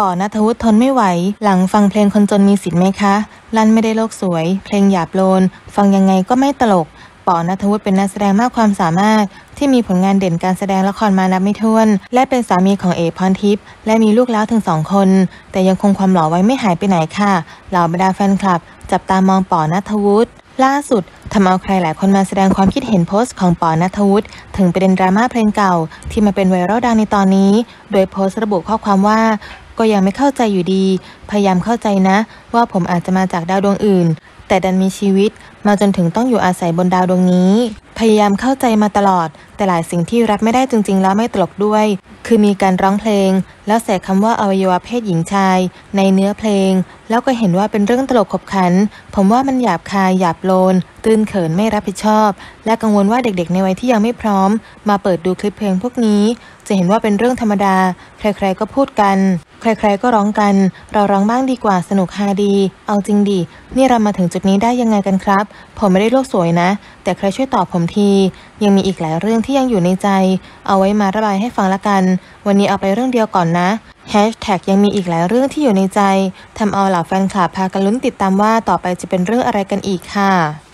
ปอนัทวุฒิทนไม่ไหว หลังฟังเพลงคนจนมีสิทธิ์ไหมคะ ลั่นไม่ได้โลกสวย เพลงหยาบโลน ฟังยังไงก็ไม่ตลกปอนัทวุฒิเป็นนักแสดงมากความสามารถ ที่มีผลงานเด่นการแสดงละครมานับไม่ถ้วน และเป็นสามีของเอกพรทิพย์และมีลูกแล้วถึงสองคน แต่ยังคงความหล่อไว้ไม่หายไปไหนค่ะเหล่าบรรดาแฟนคลับ จับตามองปอนัทวุฒิล่าสุดทำเอาใครหลายคนมาแสดงความคิดเห็นโพสต์ของปอนัทวุฒิถึงประเด็นดราม่าเพลงเก่า ที่มาเป็นไวรัลดังในตอนนี้ โดยโพสต์ระบุข้อความว่า ก็ยังไม่เข้าใจอยู่ดี พยายามเข้าใจนะ ว่าผมอาจจะมาจากดาวดวงอื่น แต่ดันมีชีวิตมาจนถึงต้องอยู่อาศัยบนดาวดวงนี้ พยายามเข้าใจมาตลอด แต่หลายสิ่งที่รับไม่ได้จริง ๆ แล้วไม่ตลกด้วย คือมีการร้องเพลง แล้วใส่คำว่าอวัยวะเพศหญิงชาย ในเนื้อเพลง แล้วก็เห็นว่าเป็นเรื่องตลกขบขัน ผมว่ามันหยาบคายหยาบโลน ตื้นเขินไม่รับผิดชอบ และกังวลว่าเด็กๆ ในวัยที่ยังไม่พร้อม มาเปิดดูคลิปเพลงพวกนี้ จะเห็นว่าเป็นเรื่องธรรมดา ใครๆก็พูดกัน ใครๆก็ร้องกัน เราร้องบ้างดีกว่าสนุกฮาดี เอาจริงดิ นี่เรามาถึงจุดนี้ได้ยังไงกันครับ ผมไม่ได้โลกสวยนะ แต่ใครช่วยตอบผมที ยังมีอีกหลายเรื่องที่ยังอยู่ในใจ เอาไว้มาระบายให้ฟังละกัน วันนี้เอาไปเรื่องเดียวก่อนนะแฮชแท็กยังมีอีกหลายเรื่องที่อยู่ในใจทำเอาเหล่าแฟนคลับพากันลุ้นติดตามว่าต่อไปจะเป็นเรื่องอะไรกันอีกค่ะ